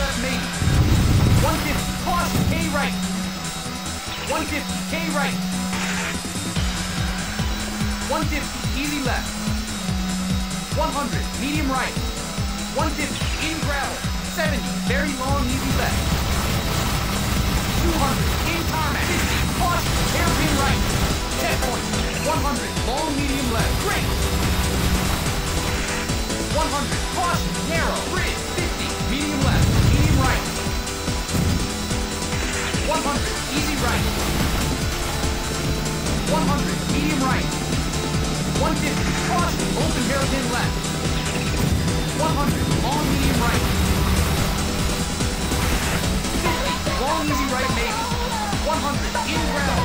left, maybe. 150, caution, K right. 150, K right. 150, easy left. 100, medium right. 150, in gravel. 70, very long, easy left. 200, in tarmac. 50, caution, hairpin right. Checkpoint. 100, long, medium left. Great. 100, caution, narrow, bridge. 50, medium left, medium right. 100, easy right. 100, medium right. 150, caution, open hairpin left. 100, long, medium right. 50, long, easy right, maybe. 100, in gravel.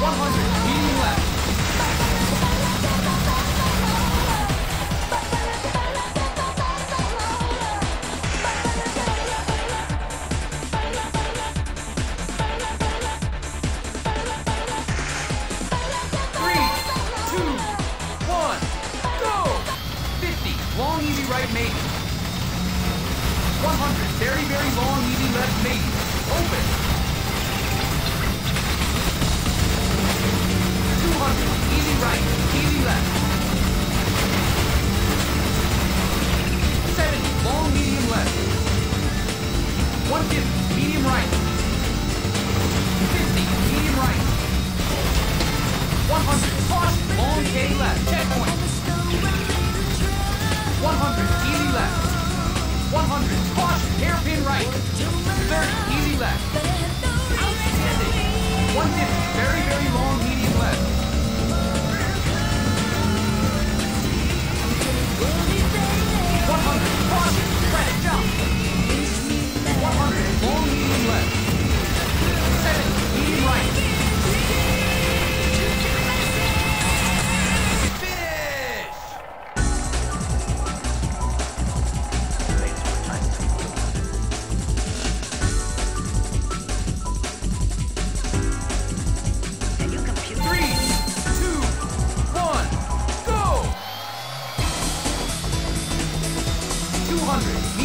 100, medium 100, very, very long, easy left, maybe. Open. 200, easy right, easy left.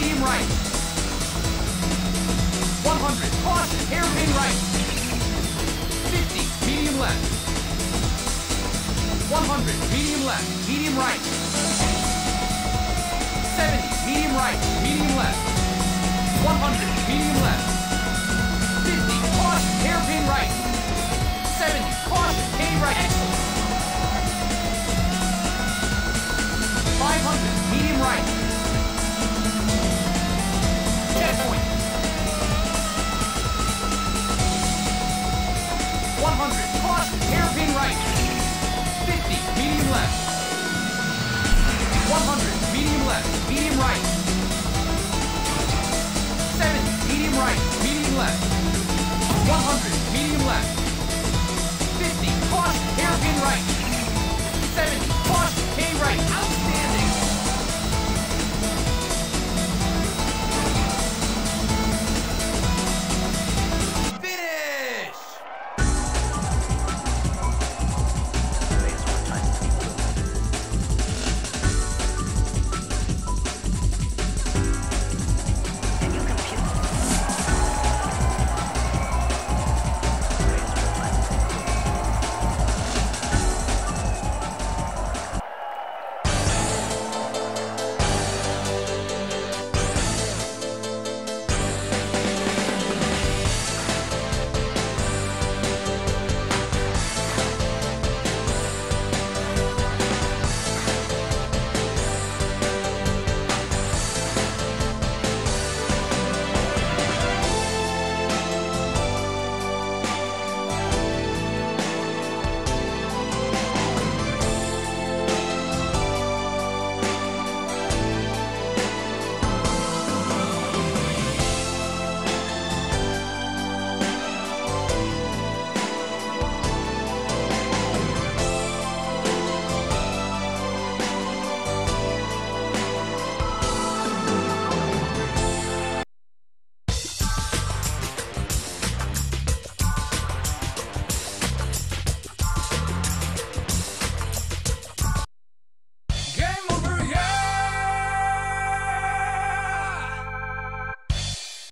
200, right. 100, caution, hairpin right. 50, medium left. 100, medium left, medium right. 70, medium right, medium left. 100, medium left. 50, caution, hairpin right. 70, caution, K right. Excellent. 500, medium right. Left, medium right. 70, medium right, medium left. 100, medium left. 50, caution, hairpin right.